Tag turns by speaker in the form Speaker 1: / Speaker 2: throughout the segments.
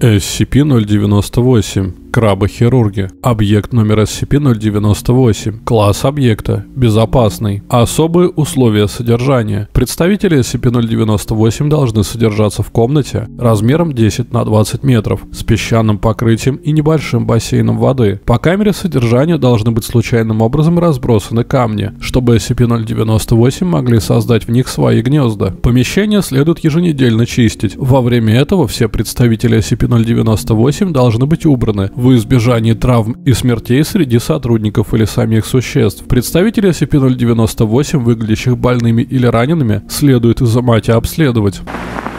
Speaker 1: SCP-098 Крабы-хирурги. Объект номер SCP-098. Класс объекта. Безопасный. Особые условия содержания. Представители SCP-098 должны содержаться в комнате размером 10 на 20 метров с песчаным покрытием и небольшим бассейном воды. По камере содержания должны быть случайным образом разбросаны камни, чтобы SCP-098 могли создать в них свои гнезда. Помещение следует еженедельно чистить. Во время этого все представители SCP-098 должны быть убраны в избежании травм и смертей среди сотрудников или самих существ. Представители SCP-098, выглядящих больными или ранеными, следует изымать и обследовать.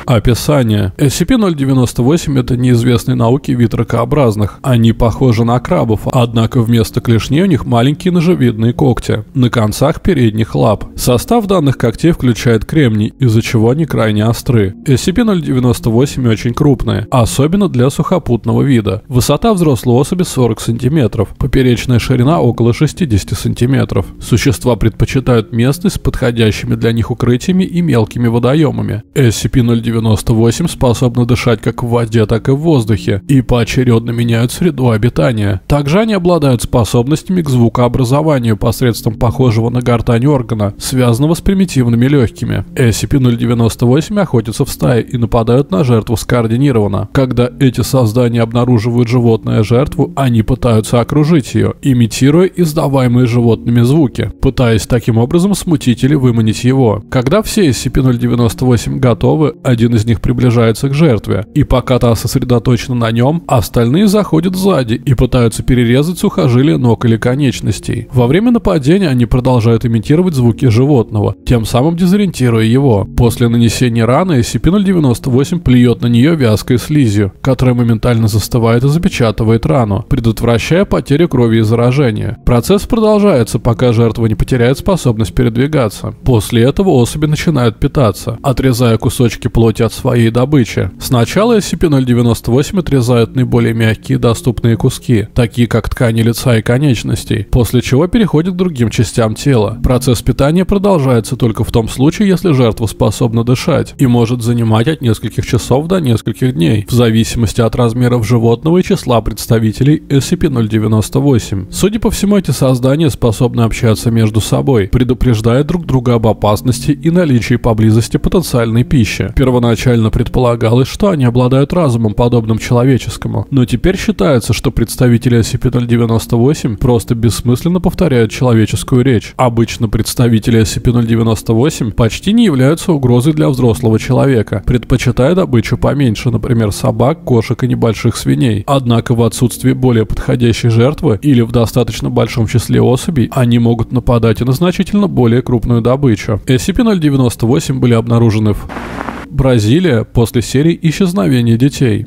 Speaker 1: Описание. SCP-098 – это неизвестные науки вид ракообразных. Они похожи на крабов, однако вместо клешней у них маленькие ножевидные когти на концах передних лап. Состав данных когтей включает кремний, из-за чего они крайне остры. SCP-098 очень крупные, особенно для сухопутного вида. Высота взрослой особи 40 см, поперечная ширина около 60 см. Существа предпочитают местность с подходящими для них укрытиями и мелкими водоемами. SCP-098 98 способны дышать как в воде, так и в воздухе, и поочередно меняют среду обитания. Также они обладают способностями к звукообразованию посредством похожего на гортань органа, связанного с примитивными легкими. SCP-098 охотятся в стае и нападают на жертву скоординированно. Когда эти создания обнаруживают животное жертву, они пытаются окружить ее, имитируя издаваемые животными звуки, пытаясь таким образом смутить или выманить его. Когда все SCP-098 готовы, один один из них приближается к жертве, и пока та сосредоточена на нем, остальные заходят сзади и пытаются перерезать сухожилия ног или конечностей. Во время нападения они продолжают имитировать звуки животного, тем самым дезориентируя его. После нанесения раны SCP-098 плюет на нее вязкой слизью, которая моментально застывает и запечатывает рану, предотвращая потерю крови и заражения. Процесс продолжается, пока жертва не потеряет способность передвигаться. После этого особи начинают питаться, отрезая кусочки плоти плоти от своей добычи. Сначала SCP-098 отрезают наиболее мягкие доступные куски, такие как ткани лица и конечностей, после чего переходит к другим частям тела. Процесс питания продолжается только в том случае, если жертва способна дышать и может занимать от нескольких часов до нескольких дней, в зависимости от размеров животного и числа представителей SCP-098. Судя по всему, эти создания способны общаться между собой, предупреждая друг друга об опасности и наличии поблизости потенциальной пищи. Первоначально предполагалось, что они обладают разумом, подобным человеческому, но теперь считается, что представители SCP-098 просто бессмысленно повторяют человеческую речь. Обычно представители SCP-098 почти не являются угрозой для взрослого человека, предпочитая добычу поменьше, например, собак, кошек и небольших свиней. Однако в отсутствии более подходящей жертвы или в достаточно большом числе особей, они могут нападать и на значительно более крупную добычу. SCP-098 были обнаружены в Бразилия после серии исчезновения детей.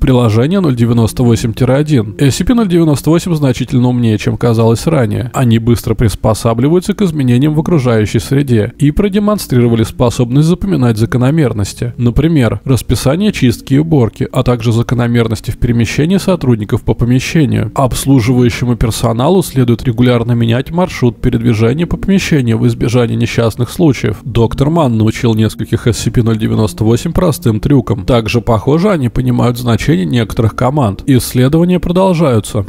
Speaker 1: Приложение 098-1. SCP-098 значительно умнее, чем казалось ранее. Они быстро приспосабливаются к изменениям в окружающей среде и продемонстрировали способность запоминать закономерности. Например, расписание чистки и уборки, а также закономерности в перемещении сотрудников по помещению. Обслуживающему персоналу следует регулярно менять маршрут передвижения по помещению в избежание несчастных случаев. Доктор Ман научил нескольких SCP-098 простым трюкам. Также, похоже, они понимают значение значение некоторых команд. Исследования продолжаются.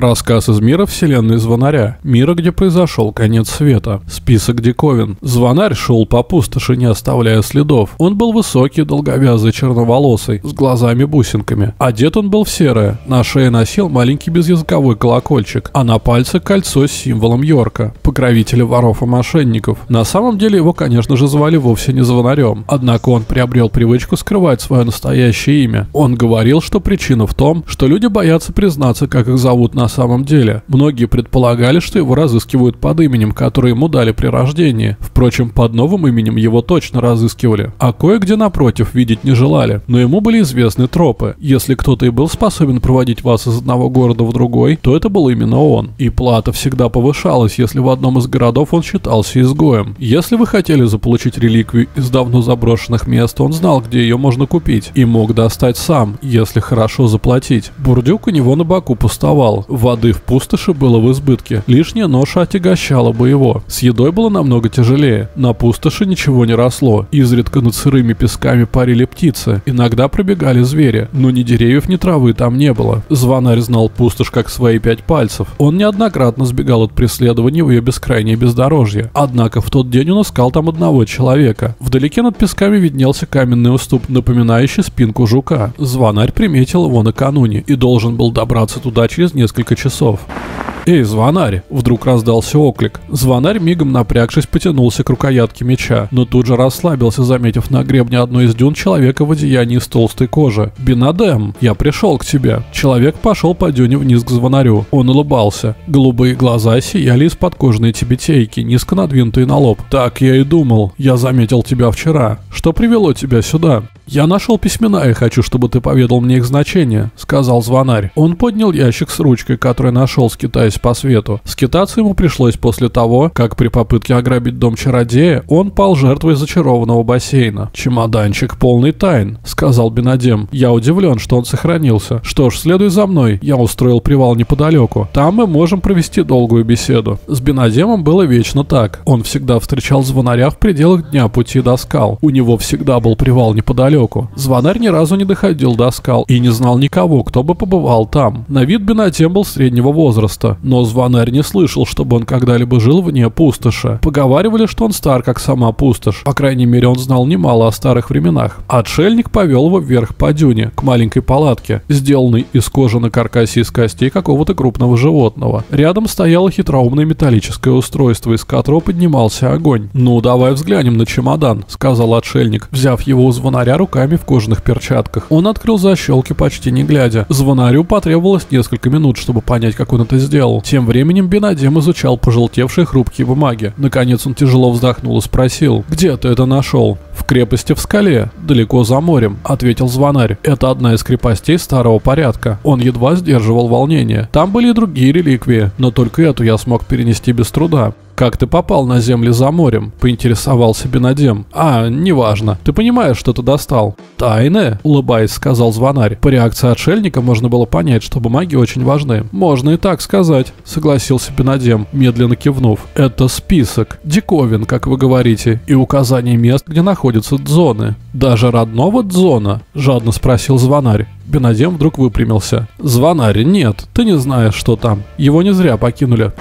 Speaker 1: Рассказ из мира вселенной Звонаря. Мира, где произошел конец света. Список диковин. Звонарь шел по пустоши, не оставляя следов. Он был высокий, долговязый, черноволосый, с глазами-бусинками. Одет он был в серое. На шее носил маленький безязыковой колокольчик, а на пальце кольцо с символом Йорка, покровителя воров и мошенников. На самом деле его, конечно же, звали вовсе не Звонарем. Однако он приобрел привычку скрывать свое настоящее имя. Он говорил, что причина в том, что люди боятся признаться, как их зовут на самом деле. Многие предполагали, что его разыскивают под именем, которое ему дали при рождении. Впрочем, под новым именем его точно разыскивали. А кое-где напротив видеть не желали. Но ему были известны тропы. Если кто-то и был способен проводить вас из одного города в другой, то это был именно он. И плата всегда повышалась, если в одном из городов он считался изгоем. Если вы хотели заполучить реликвию из давно заброшенных мест, он знал, где ее можно купить. И мог достать сам, если хорошо заплатить. Бурдюк у него на боку пустовал. Воды в пустоши было в избытке. Лишняя ноша отягощала бы его. С едой было намного тяжелее. На пустоши ничего не росло. Изредка над сырыми песками парили птицы. Иногда пробегали звери. Но ни деревьев, ни травы там не было. Звонарь знал пустошь как свои пять пальцев. Он неоднократно сбегал от преследований в ее бескрайнее бездорожье. Однако в тот день он искал там одного человека. Вдалеке над песками виднелся каменный уступ, напоминающий спинку жука. Звонарь приметил его накануне и должен был добраться туда через несколько часов. «Эй, звонарь!» — вдруг раздался оклик. Звонарь, мигом напрягшись, потянулся к рукоятке меча, но тут же расслабился, заметив на гребне одной из дюн человека в одеянии из толстой кожи. «Бинадем, я пришел к тебе!» Человек пошел по дюне вниз к звонарю. Он улыбался. Голубые глаза сияли из-под кожаной тибетейки, низко надвинутые на лоб. «Так я и думал. Я заметил тебя вчера. Что привело тебя сюда?» «Я нашел письмена и хочу, чтобы ты поведал мне их значение», — сказал звонарь. Он поднял ящик с ручкой, который нашел, скитаясь по свету. Скитаться ему пришлось после того, как при попытке ограбить дом чародея он пал жертвой зачарованного бассейна. «Чемоданчик полный тайн», — сказал Бенадем. «Я удивлен, что он сохранился. Что ж, следуй за мной. Я устроил привал неподалеку. Там мы можем провести долгую беседу». С Бенадемом было вечно так. Он всегда встречал звонаря в пределах дня пути до скал. У него всегда был привал неподалеку. Звонарь ни разу не доходил до скал и не знал никого, кто бы побывал там. На вид Бенатем был среднего возраста, но звонарь не слышал, чтобы он когда-либо жил вне пустоши. Поговаривали, что он стар, как сама пустошь. По крайней мере, он знал немало о старых временах. Отшельник повел его вверх по дюне, к маленькой палатке, сделанной из кожи на каркасе из костей какого-то крупного животного. Рядом стояло хитроумное металлическое устройство, из которого поднимался огонь. «Ну, давай взглянем на чемодан», — сказал отшельник, взяв его у звонаря руками в кожаных перчатках. Он открыл защелки почти не глядя. Звонарю потребовалось несколько минут, чтобы понять, как он это сделал. Тем временем Бенадем изучал пожелтевшие хрупкие бумаги. Наконец он тяжело вздохнул и спросил, «Где ты это нашел?» «В крепости в скале, далеко за морем», — ответил звонарь. «Это одна из крепостей старого порядка». Он едва сдерживал волнение. Там были и другие реликвии, но только эту я смог перенести без труда. «Как ты попал на земли за морем?» – поинтересовался Бенадем. «А, неважно. Ты понимаешь, что ты достал?» «Тайны?» – улыбаясь, сказал звонарь. По реакции отшельника можно было понять, что бумаги очень важны. «Можно и так сказать», – согласился Бенадем, медленно кивнув. «Это список. Диковин, как вы говорите, и указание мест, где находятся дзоны. Даже родного дзона?» – жадно спросил звонарь. Бенадем вдруг выпрямился. «Звонарь, нет, ты не знаешь, что там. Его не зря покинули».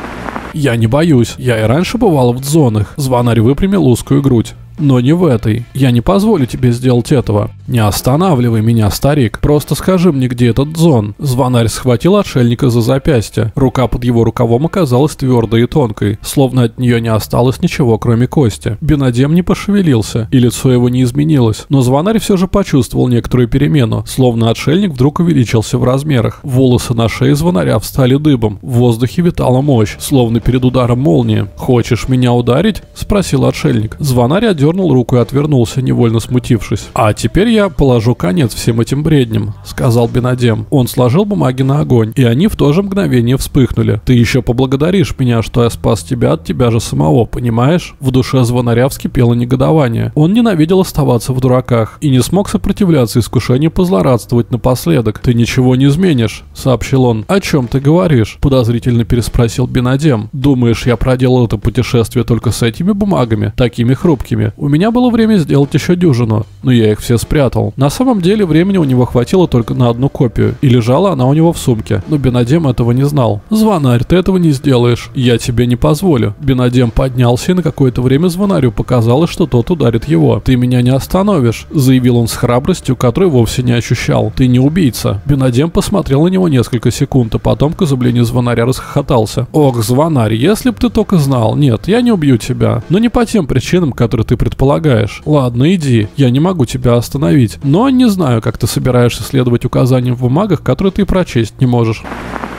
Speaker 1: Я не боюсь. Я и раньше бывал в зонах. Звонарь выпрямил узкую грудь но не в этой. Я не позволю тебе сделать этого. Не останавливай меня, старик. Просто скажи мне, где этот зон. Звонарь схватил отшельника за запястье. Рука под его рукавом оказалась твердой и тонкой, словно от нее не осталось ничего, кроме кости. Бенадем не пошевелился, и лицо его не изменилось, но звонарь все же почувствовал некоторую перемену, словно отшельник вдруг увеличился в размерах. Волосы на шее звонаря встали дыбом, в воздухе витала мощь, словно перед ударом молнии. «Хочешь меня ударить?» – спросил отшельник. Звонарь отдернул руку и отвернулся, невольно смутившись. «А теперь я положу конец всем этим бредням», — сказал Бенадем. Он сложил бумаги на огонь, и они в то же мгновение вспыхнули. «Ты еще поблагодаришь меня, что я спас тебя от тебя же самого, понимаешь?» В душе звонаря вскипело негодование. Он ненавидел оставаться в дураках и не смог сопротивляться искушению позлорадствовать напоследок. «Ты ничего не изменишь», — сообщил он. «О чем ты говоришь?» — подозрительно переспросил Бенадем. «Думаешь, я проделал это путешествие только с этими бумагами, такими хрупкими? У меня было время сделать еще дюжину, но я их все спрятал. На самом деле времени у него хватило только на одну копию, и лежала она у него в сумке, но Бенадем этого не знал. «Звонарь, ты этого не сделаешь, я тебе не позволю». Бенадем поднялся и на какое-то время звонарю показалось, что тот ударит его. «Ты меня не остановишь», — заявил он с храбростью, которой вовсе не ощущал. «Ты не убийца». Бенадем посмотрел на него несколько секунд, а потом к изумлению звонаря расхохотался. «Ох, звонарь, если б ты только знал. Нет, я не убью тебя. Но не по тем причинам, которые ты предполагаешь. Ладно, иди, я не могу тебя остановить, но не знаю, как ты собираешься следовать указаниям в бумагах, которые ты прочесть не можешь.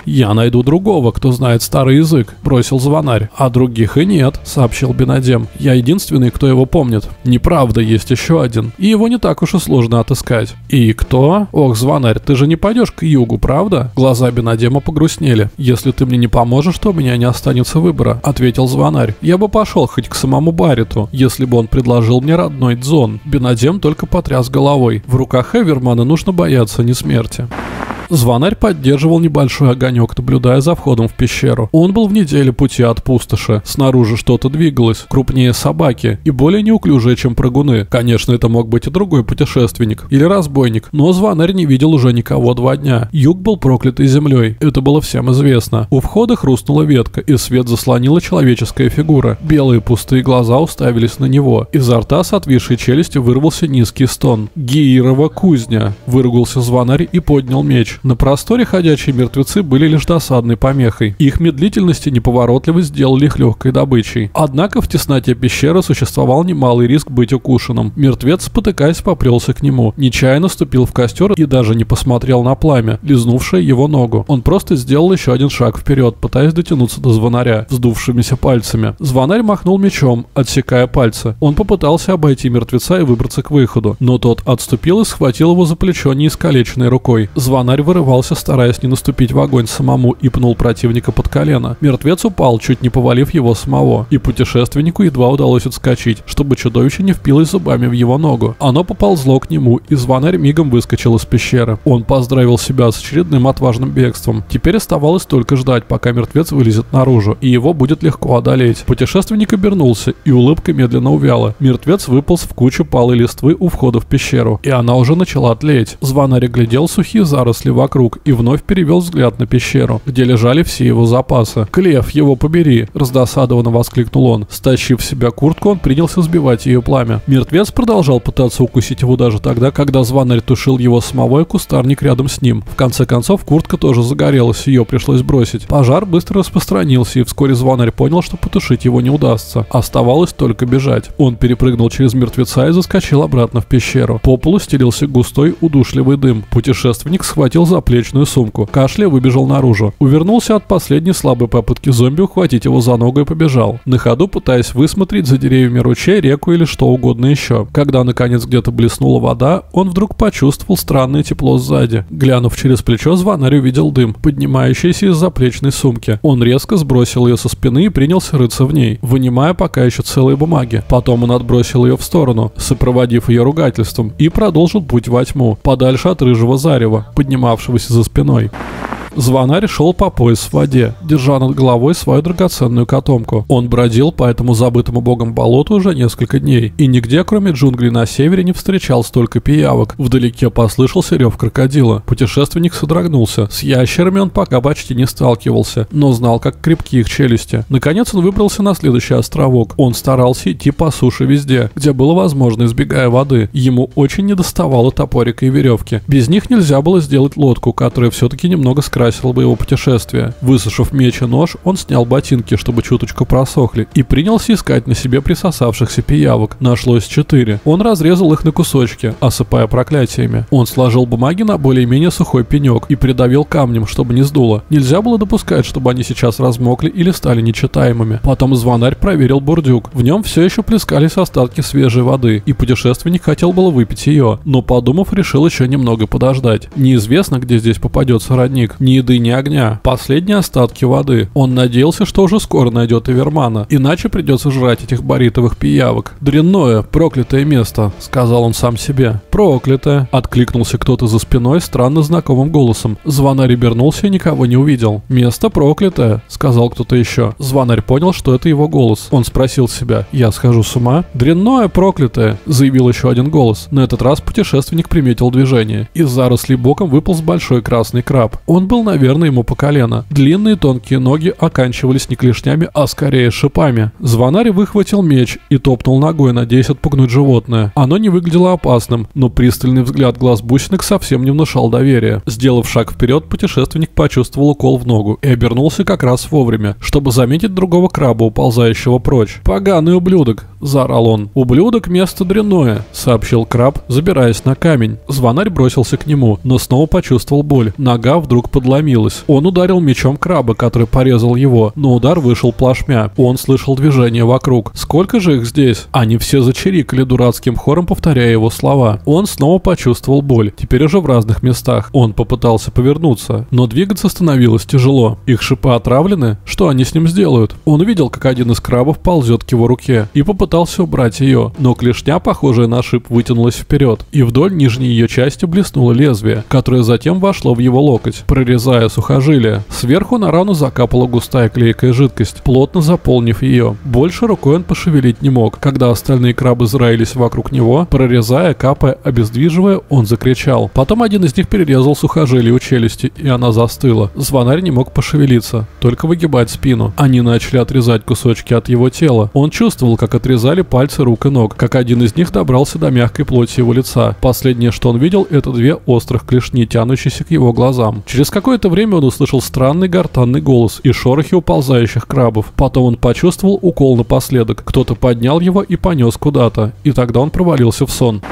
Speaker 1: «Я найду другого, кто знает старый язык», — бросил звонарь. «А других и нет», — сообщил Бенадем. «Я единственный, кто его помнит». «Неправда, есть еще один. И его не так уж и сложно отыскать». «И кто?» «Ох, звонарь, ты же не пойдешь к югу, правда?» Глаза Бенадема погрустнели. «Если ты мне не поможешь, то у меня не останется выбора», — ответил звонарь. «Я бы пошел хоть к самому Бариту, если бы он предложил мне родной дзон». Бенадем только потряс головой. В руках Эвермана нужно бояться не смерти. Звонарь поддерживал небольшой огонек, наблюдая за входом в пещеру. Он был в неделе пути от пустоши. Снаружи что-то двигалось, крупнее собаки и более неуклюжее, чем прыгуны. Конечно, это мог быть и другой путешественник или разбойник, но звонарь не видел уже никого два дня. Юг был проклятый землей, это было всем известно. У входа хрустнула ветка, и свет заслонила человеческая фигура. Белые пустые глаза уставились на него. Изо рта с отвисшей челюстью вырвался низкий стон. «Гиирова кузня!» – выругался звонарь и поднял меч. На просторе ходячие мертвецы были лишь досадной помехой. Их медлительность и неповоротливость сделали их легкой добычей. Однако в тесноте пещеры существовал немалый риск быть укушенным. Мертвец, спотыкаясь, попрелся к нему. Нечаянно ступил в костер и даже не посмотрел на пламя, лизнувшее его ногу. Он просто сделал еще один шаг вперед, пытаясь дотянуться до звонаря, вздувшимися пальцами. Звонарь махнул мечом, отсекая пальцы. Он попытался обойти мертвеца и выбраться к выходу, но тот отступил и схватил его за плечо неискалеченной рукой. Звонарь вырывался, стараясь не наступить в огонь самому, и пнул противника под колено. Мертвец упал, чуть не повалив его самого, и путешественнику едва удалось отскочить, чтобы чудовище не впилось зубами в его ногу. Оно поползло к нему, и звонарь мигом выскочил из пещеры. Он поздравил себя с очередным отважным бегством. Теперь оставалось только ждать, пока мертвец вылезет наружу, и его будет легко одолеть. Путешественник обернулся, и улыбка медленно увяла. Мертвец выполз в кучу палой листвы у входа в пещеру, и она уже начала тлеть. Звонарь глядел сухие заросли вокруг и вновь перевел взгляд на пещеру, где лежали все его запасы. «Клев, его побери!» – раздосадованно воскликнул он. Стащив себя куртку, он принялся сбивать ее пламя. Мертвец продолжал пытаться укусить его даже тогда, когда звонарь тушил его самого и кустарник рядом с ним. В конце концов, куртка тоже загорелась, ее пришлось бросить. Пожар быстро распространился, и вскоре звонарь понял, что потушить его не удастся. Оставалось только бежать. Он перепрыгнул через мертвеца и заскочил обратно в пещеру. По полу стелился густой, удушливый дым. Путешественник схватил заплечную сумку. Кашля выбежал наружу. Увернулся от последней слабой попытки зомби ухватить его за ногу и побежал. На ходу пытаясь высмотреть за деревьями ручей, реку или что угодно еще. Когда наконец где-то блеснула вода, он вдруг почувствовал странное тепло сзади. Глянув через плечо, звонарь увидел дым, поднимающийся из заплечной сумки. Он резко сбросил ее со спины и принялся рыться в ней, вынимая пока еще целые бумаги. Потом он отбросил ее в сторону, сопроводив ее ругательством, и продолжил путь во тьму, подальше от рыжего зарева, поднимавшегося за спиной. Звонарь шел по пояс в воде, держа над головой свою драгоценную котомку. Он бродил по этому забытому богом болоту уже несколько дней, и нигде, кроме джунглей на севере, не встречал столько пиявок. Вдалеке послышался рев крокодила. Путешественник содрогнулся. С ящерами он пока почти не сталкивался, но знал, как крепки их челюсти. Наконец он выбрался на следующий островок. Он старался идти по суше везде, где было возможно, избегая воды. Ему очень недоставало топорика и веревки. Без них нельзя было сделать лодку, которая все-таки немного скрывалась скрасило бы его путешествие. Высушив меч и нож, он снял ботинки, чтобы чуточку просохли, и принялся искать на себе присосавшихся пиявок. Нашлось четыре. Он разрезал их на кусочки, осыпая проклятиями. Он сложил бумаги на более-менее сухой пенек и придавил камнем, чтобы не сдуло. Нельзя было допускать, чтобы они сейчас размокли или стали нечитаемыми. Потом звонарь проверил бурдюк. В нем все еще плескались остатки свежей воды, и путешественник хотел было выпить ее, но подумав, решил еще немного подождать. Неизвестно, где здесь попадется родник ни еды, ни огня. Последние остатки воды. Он надеялся, что уже скоро найдет Эвермана, иначе придется жрать этих баритовых пиявок. «Дрянное, проклятое место», — сказал он сам себе. «Проклятое», — откликнулся кто-то за спиной странно знакомым голосом. Звонарь обернулся и никого не увидел. «Место проклятое», — сказал кто-то еще. Звонарь понял, что это его голос. Он спросил себя, «Я схожу с ума?» «Дрянное, проклятое», — заявил еще один голос. На этот раз путешественник приметил движение. Из зарослей боком выполз большой красный краб. Он был, наверное, ему по колено. Длинные тонкие ноги оканчивались не клешнями, а скорее шипами. Звонарь выхватил меч и топнул ногой, надеясь отпугнуть животное. Оно не выглядело опасным, но пристальный взгляд глаз бусинок совсем не внушал доверия. Сделав шаг вперед, путешественник почувствовал укол в ногу и обернулся как раз вовремя, чтобы заметить другого краба, уползающего прочь. «Поганый ублюдок!» – заорал он. «Ублюдок – место дрянное!» – сообщил краб, забираясь на камень. Звонарь бросился к нему, но снова почувствовал боль. Нога вдруг подломилась. Он ударил мечом краба, который порезал его, но удар вышел плашмя. Он слышал движение вокруг. Сколько же их здесь? Они все зачирикали дурацким хором, повторяя его слова. Он снова почувствовал боль, теперь уже в разных местах. Он попытался повернуться, но двигаться становилось тяжело. Их шипы отравлены? Что они с ним сделают? Он увидел, как один из крабов ползет к его руке и попытался попытался убрать ее, но клешня, похожая на шип, вытянулась вперед, и вдоль нижней ее части блеснуло лезвие, которое затем вошло в его локоть, прорезая сухожилие. Сверху на рану закапала густая клейкая жидкость, плотно заполнив ее. Больше рукой он пошевелить не мог. Когда остальные крабы зраились вокруг него, прорезая, капая, обездвиживая, он закричал. Потом один из них перерезал сухожилие у челюсти, и она застыла. Звонарь не мог пошевелиться, только выгибать спину. Они начали отрезать кусочки от его тела. Он чувствовал, как отрезали пальцы рук и ног, как один из них добрался до мягкой плоти его лица. Последнее, что он видел, это две острых клешни, тянущиеся к его глазам. Через какое-то время он услышал странный гортанный голос и шорохи уползающих крабов. Потом он почувствовал укол напоследок. Кто-то поднял его и понес куда-то. И тогда он провалился в сон.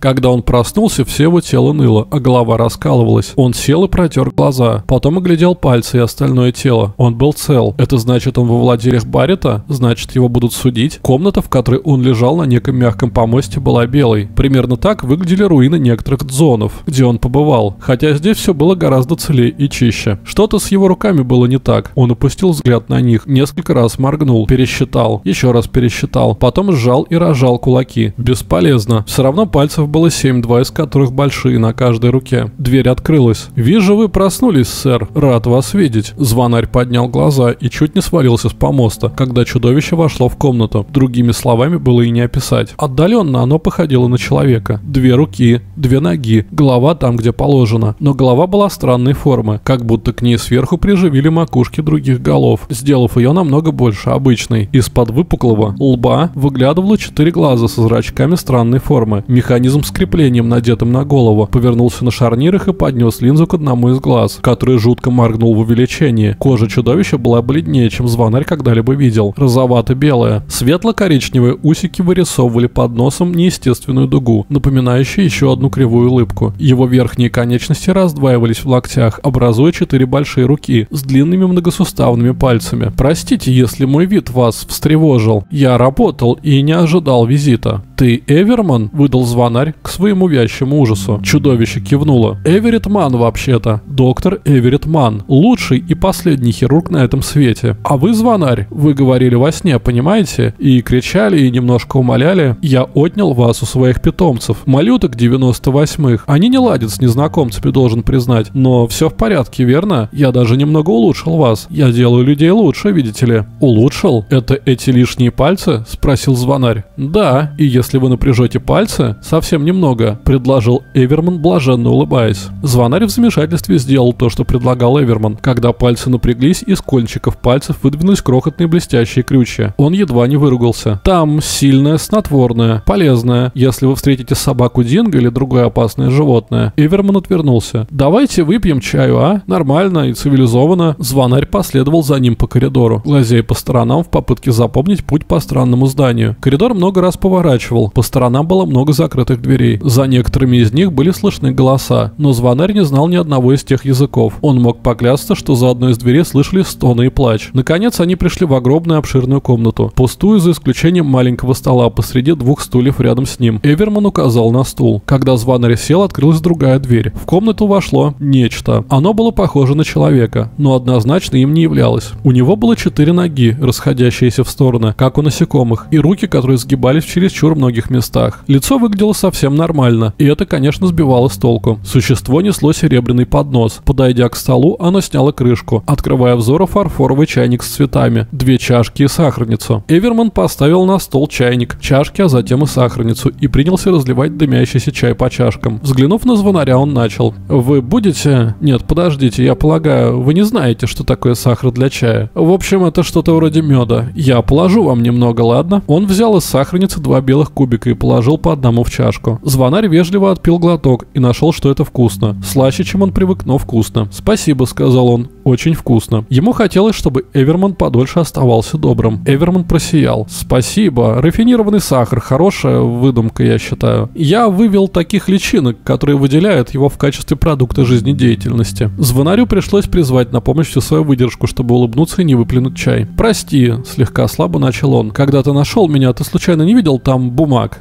Speaker 1: Когда он проснулся, все его тело ныло, а голова раскалывалась. Он сел и протер глаза. Потом оглядел пальцы и остальное тело. Он был цел. Это значит, он во владениях Баррета? Значит, его будут судить? Комната, в которой он лежал на неком мягком помосте, была белой. Примерно так выглядели руины некоторых дзонов, где он побывал. Хотя здесь все было гораздо целее и чище. Что-то с его руками было не так. Он опустил взгляд на них, несколько раз моргнул, пересчитал, еще раз пересчитал, потом сжал и разжал кулаки. Бесполезно. Все равно пальцев было семь, два из которых большие на каждой руке. Дверь открылась. «Вижу, вы проснулись, сэр. Рад вас видеть». Звонарь поднял глаза и чуть не свалился с помоста, когда чудовище вошло в комнату. Другими словами было и не описать. Отдаленно оно походило на человека. Две руки, две ноги, голова там, где положено. Но голова была странной формы, как будто к ней сверху приживили макушки других голов, сделав ее намного больше обычной. Из-под выпуклого лба выглядывало четыре глаза со зрачками странной формы. Механизм механизм с креплением, надетым на голову, повернулся на шарнирах и поднес линзу к одному из глаз, который жутко моргнул в увеличении. Кожа чудовища была бледнее, чем звонарь когда-либо видел. Розовато-белая. Светло-коричневые усики вырисовывали под носом неестественную дугу, напоминающую еще одну кривую улыбку. Его верхние конечности раздваивались в локтях, образуя четыре большие руки с длинными многосуставными пальцами. «Простите, если мой вид вас встревожил. Я работал и не ожидал визита». «Ты Эверман?» — выдал звонарь к своему вящему ужасу. Чудовище кивнуло. «Эверетт Ман, вообще-то. Доктор Эверетт Ман. Лучший и последний хирург на этом свете. А вы звонарь. Вы говорили во сне, понимаете? И кричали, и немножко умоляли. Я отнял вас у своих питомцев. Малюток 98-х. Они не ладят с незнакомцами, должен признать. Но все в порядке, верно? Я даже немного улучшил вас. Я делаю людей лучше, видите ли». «Улучшил? Это эти лишние пальцы?» — спросил звонарь. «Да, и если вы напряжете пальцы, совсем немного», — предложил Эверман, блаженно улыбаясь. Звонарь в замешательстве сделал то, что предлагал Эверман. Когда пальцы напряглись, из кольчиков пальцев выдвинулись крохотные блестящие крючья. Он едва не выругался. «Там сильное снотворное, полезное, если вы встретите собаку Динго или другое опасное животное». Эверман отвернулся. «Давайте выпьем чаю, а? Нормально и цивилизованно». Звонарь последовал за ним по коридору, глазея по сторонам в попытке запомнить путь по странному зданию. Коридор много раз поворачивал. По сторонам было много закрытых дверей. За некоторыми из них были слышны голоса, но звонарь не знал ни одного из тех языков. Он мог поклясться, что за одной из дверей слышали стоны и плач. Наконец они пришли в огромную обширную комнату, пустую за исключением маленького стола посреди двух стульев рядом с ним. Эверман указал на стул. Когда звонарь сел, открылась другая дверь. В комнату вошло нечто. Оно было похоже на человека, но однозначно им не являлось. У него было четыре ноги, расходящиеся в стороны, как у насекомых, и руки, которые сгибались в чересчур многих местах. Лицо выглядело совсем нормально, и это, конечно, сбивало с толку. Существо несло серебряный поднос. Подойдя к столу, оно сняло крышку, открывая взору фарфоровый чайник с цветами, две чашки и сахарницу. Эверман поставил на стол чайник, чашки, а затем и сахарницу, и принялся разливать дымящийся чай по чашкам. Взглянув на звонаря, он начал. «Вы будете...» «Нет, подождите, я полагаю, вы не знаете, что такое сахар для чая. В общем, это что-то вроде меда. Я положу вам немного, ладно?» Он взял из сахарницы два белых кубика и положил по одному в чашку. Звонарь вежливо отпил глоток и нашел, что это вкусно. Слаще, чем он привык, но вкусно. «Спасибо», — сказал он. «Очень вкусно». Ему хотелось, чтобы Эверман подольше оставался добрым. Эверман просиял. «Спасибо. Рафинированный сахар. Хорошая выдумка, я считаю. Я вывел таких личинок, которые выделяют его в качестве продукта жизнедеятельности». Звонарю пришлось призвать на помощь всю свою выдержку, чтобы улыбнуться и не выплюнуть чай. «Прости», — слегка слабо начал он. «Когда ты нашел меня, ты случайно не видел там бум бумаг.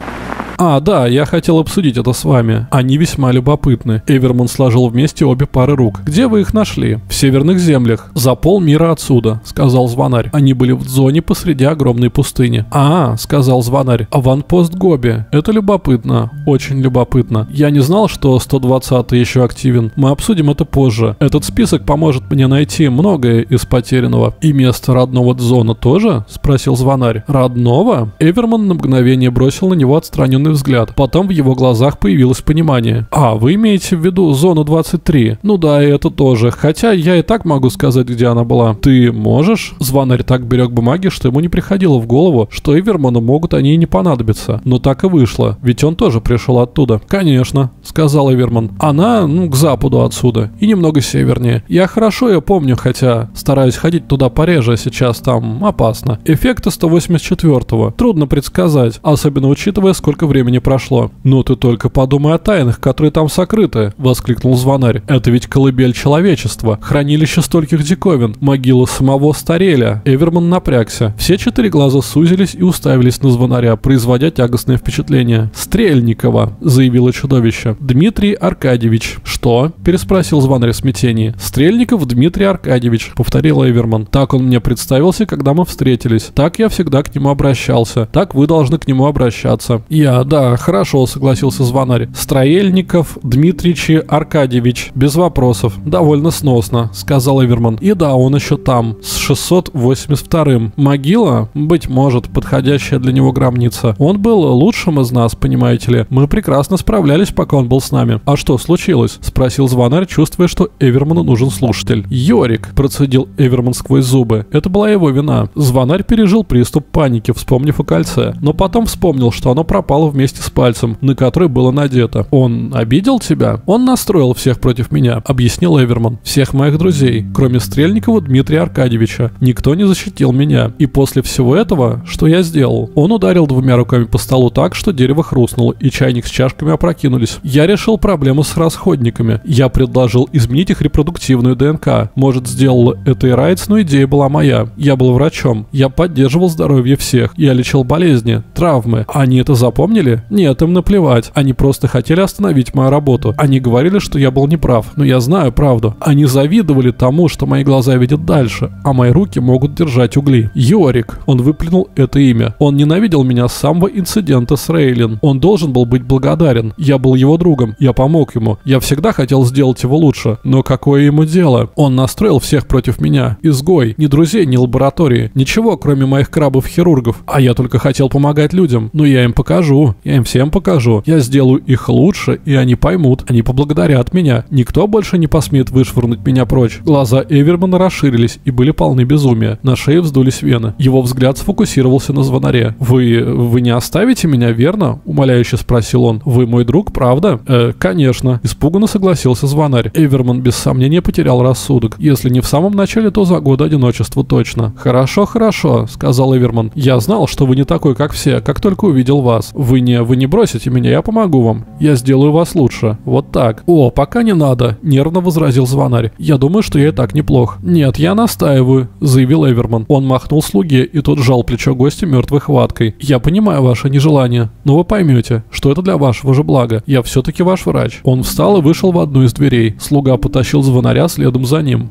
Speaker 1: А, да, я хотел обсудить это с вами. Они весьма любопытны. Эверман сложил вместе обе пары рук. Где вы их нашли? В северных землях. За полмира отсюда, сказал звонарь. Они были в зоне посреди огромной пустыни. А, сказал звонарь. Аванпост Гоби. Это любопытно. Очень любопытно. Я не знал, что 120 еще активен. Мы обсудим это позже. Этот список поможет мне найти многое из потерянного. И место родного Дзона тоже? Спросил звонарь. Родного? Эверман на мгновение бросил на него отстраненный взгляд. Потом в его глазах появилось понимание. А, вы имеете в виду зону 23? Ну да, и это тоже. Хотя я и так могу сказать, где она была. Ты можешь? Звонарь так берег бумаги, что ему не приходило в голову, что Эверману могут они и не понадобиться. Но так и вышло. Ведь он тоже пришел оттуда. Конечно, сказал Эверман. Она, ну, к западу отсюда. И немного севернее. Я хорошо ее помню, хотя стараюсь ходить туда пореже, сейчас там опасно. Эффекта 184-го. Трудно предсказать, особенно учитывая, сколько времени прошло. «Ну ты только подумай о тайнах, которые там сокрыты», — воскликнул звонарь. «Это ведь колыбель человечества, хранилище стольких диковин, могила самого Стареля». Эверман напрягся. Все четыре глаза сузились и уставились на звонаря, производя тягостное впечатление. «Стрельникова», — заявило чудовище. «Дмитрий Аркадьевич». «Что?» — переспросил звонарь в смятении. «Стрельников Дмитрий Аркадьевич», — повторил Эверман. «Так он мне представился, когда мы встретились. Так я всегда к нему обращался. Так вы должны к нему обращаться». «Я, да, хорошо», — согласился звонарь. «Строельников Дмитрич Аркадьевич. Без вопросов. Довольно сносно», — сказал Эверман. «И да, он еще там, с 682-м. Могила? Быть может, подходящая для него гробница. Он был лучшим из нас, понимаете ли. Мы прекрасно справлялись, пока он был с нами. А что случилось?» — спросил звонарь, чувствуя, что Эверману нужен слушатель. «Йорик», — процедил Эверман сквозь зубы. Это была его вина. Звонарь пережил приступ паники, вспомнив о кольце. Но потом вспомнил, что оно пропало вместе с пальцем, на который было надето. «Он обидел тебя?» «Он настроил всех против меня», — объяснил Эверман. «Всех моих друзей, кроме Стрельникова Дмитрия Аркадьевича. Никто не защитил меня. И после всего этого, что я сделал? Он ударил двумя руками по столу так, что дерево хрустнуло, и чайник с чашками опрокинулись. Я решил проблему с расходниками. Я предложил изменить их репродуктивную ДНК. Может, сделал это и Райтс, но идея была моя. Я был врачом. Я поддерживал здоровье всех. Я лечил болезни, травмы. Они это запомнили? Нет, им наплевать. Они просто хотели остановить мою работу. Они говорили, что я был неправ. Но я знаю правду. Они завидовали тому, что мои глаза видят дальше, а мои руки могут держать угли. Йорик. Он выплюнул это имя. Он ненавидел меня с самого инцидента с Рейлин. Он должен был быть благодарен. Я был его другом. Я помог ему. Я всегда хотел сделать его лучше. Но какое ему дело? Он настроил всех против меня. Изгой. Ни друзей, ни лаборатории. Ничего, кроме моих крабов-хирургов. А я только хотел помогать людям. Но я им покажу. Я им всем покажу. Я сделаю их лучше, и они поймут. Они поблагодарят меня. Никто больше не посмеет вышвырнуть меня прочь. Глаза Эвермана расширились и были полны безумия. На шее вздулись вены. Его взгляд сфокусировался на звонаре. «Вы... вы не оставите меня, верно?» — умоляюще спросил он. «Вы мой друг, правда?» «Э, конечно». Испуганно согласился звонарь. Эверман без сомнения потерял рассудок. Если не в самом начале, то за годы одиночества точно. «Хорошо, хорошо», — сказал Эверман. «Я знал, что вы не такой, как все, как только увидел вас. Вы не... вы не бросите меня, я помогу вам. Я сделаю вас лучше. Вот так». «О, пока не надо», — нервно возразил звонарь. «Я думаю, что я и так неплох». «Нет, я настаиваю», — заявил Эверман. Он махнул слуге, и тот сжал плечо гостя мертвой хваткой. «Я понимаю ваше нежелание, но вы поймете, что это для вашего же блага. Я все-таки ваш врач». Он встал и вышел в одну из дверей. Слуга потащил звонаря следом за ним.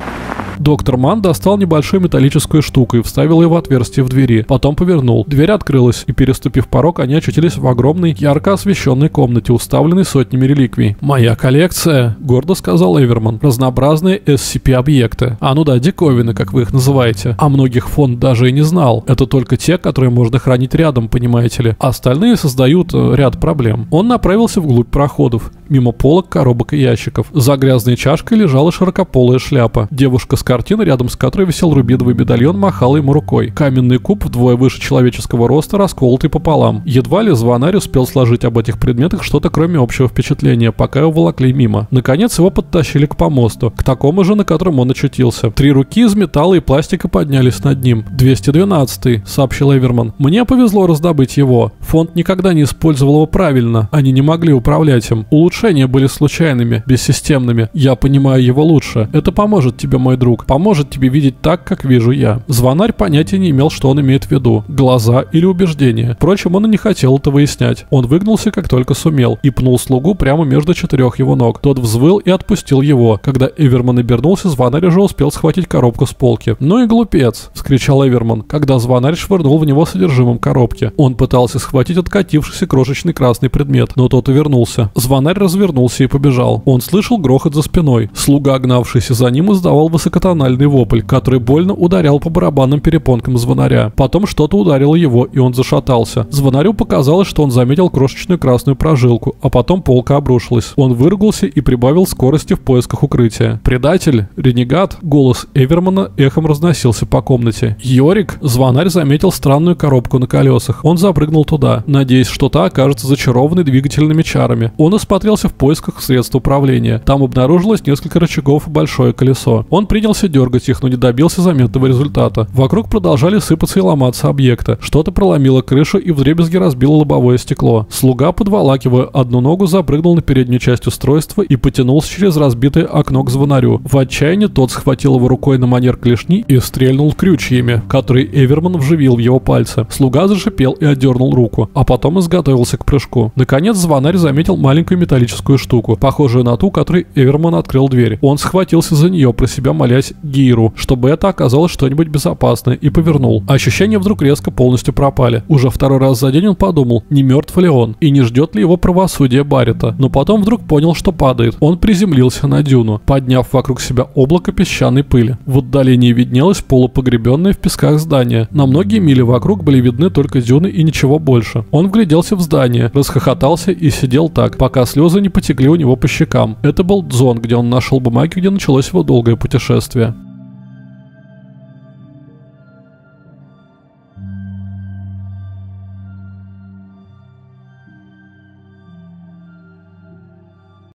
Speaker 1: Доктор Ман достал небольшую металлическую штуку и вставил ее в отверстие в двери. Потом повернул. Дверь открылась, и переступив порог, они очутились в огромной, ярко освещенной комнате, уставленной сотнями реликвий. «Моя коллекция», — гордо сказал Эверман. «Разнообразные SCP-объекты. А ну да, диковины, как вы их называете. А многих фонд даже и не знал. Это только те, которые можно хранить рядом, понимаете ли. Остальные создают э, ряд проблем». Он направился вглубь проходов, мимо полок, коробок и ящиков. За грязной чашкой лежала широкополая шляпа. Девушка с картины, рядом с которой висел рубиновый медальон, махала ему рукой. Каменный куб вдвое выше человеческого роста, расколотый пополам. Едва ли звонарь успел сложить об этих предметах что-то кроме общего впечатления, пока его волокли мимо. Наконец его подтащили к помосту, к такому же, на котором он очутился. Три руки из металла и пластика поднялись над ним. 212 сообщил Эверман. Мне повезло раздобыть его. Фонд никогда не использовал его правильно. Они не могли управлять им. Улучшения были случайными, бессистемными. Я понимаю его лучше. Это поможет тебе, мой друг друг, поможет тебе видеть так, как вижу я». Звонарь понятия не имел, что он имеет в виду – глаза или убеждения. Впрочем, он и не хотел это выяснять. Он выгнулся, как только сумел, и пнул слугу прямо между четырех его ног. Тот взвыл и отпустил его. Когда Эверман обернулся, звонарь уже успел схватить коробку с полки. «Ну и глупец!» – вскричал Эверман, когда звонарь швырнул в него содержимым коробки. Он пытался схватить откатившийся крошечный красный предмет, но тот увернулся. Звонарь развернулся и побежал. Он слышал грохот за спиной. Слуга, гнавшийся за ним, издавал высокотональный вопль, который больно ударял по барабанным перепонкам звонаря. Потом что-то ударило его, и он зашатался. Звонарю показалось, что он заметил крошечную красную прожилку, а потом полка обрушилась. Он выругался и прибавил скорости в поисках укрытия. «Предатель! Ренегат!» Голос Эвермана эхом разносился по комнате. «Йорик!» Звонарь заметил странную коробку на колесах. Он запрыгнул туда, надеясь, что та окажется зачарованной двигательными чарами. Он осмотрелся в поисках средств управления. Там обнаружилось несколько рычагов и большое колесо. Он принялся дергать их, но не добился заметного результата. Вокруг продолжали сыпаться и ломаться объекты. Что-то проломило крышу и вдребезги разбило лобовое стекло. Слуга, подволакивая одну ногу, запрыгнул на переднюю часть устройства и потянулся через разбитое окно к звонарю. В отчаянии тот схватил его рукой на манер клешни и стрельнул крючьями, которые Эверман вживил в его пальцы. Слуга зашипел и отдернул руку, а потом изготовился к прыжку. Наконец звонарь заметил маленькую металлическую штуку, похожую на ту, которой Эверман открыл дверь. Он схватился за нее, про себя молясь Гиру, чтобы это оказалось что-нибудь безопасное, и повернул. Ощущения вдруг резко полностью пропали. Уже второй раз за день он подумал, не мертв ли он, и не ждет ли его правосудие Барита. Но потом вдруг понял, что падает. Он приземлился на дюну, подняв вокруг себя облако песчаной пыли. В отдалении виднелось полупогребенное в песках здание. На многие мили вокруг были видны только дюны и ничего больше. Он вгляделся в здание, расхохотался и сидел так, пока слезы не потекли у него по щекам. Это был Дзон, где он нашел бумаги, где началось его долгое путешествие. Software.